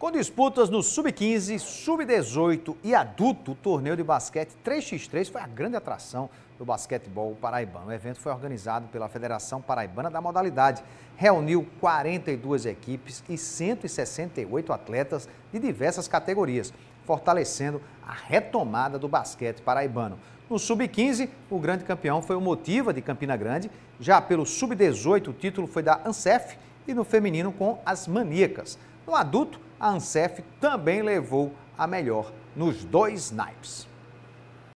Com disputas no Sub-15, Sub-18 e adulto, o torneio de basquete 3x3 foi a grande atração do basquetebol paraibano. O evento foi organizado pela Federação Paraibana da Modalidade. Reuniu 42 equipes e 168 atletas de diversas categorias, fortalecendo a retomada do basquete paraibano. No Sub-15, o grande campeão foi o Motiva de Campina Grande. Já pelo Sub-18, o título foi da ANSEF e no feminino com as Maníacas. No adulto, a Ansef também levou a melhor nos dois naipes.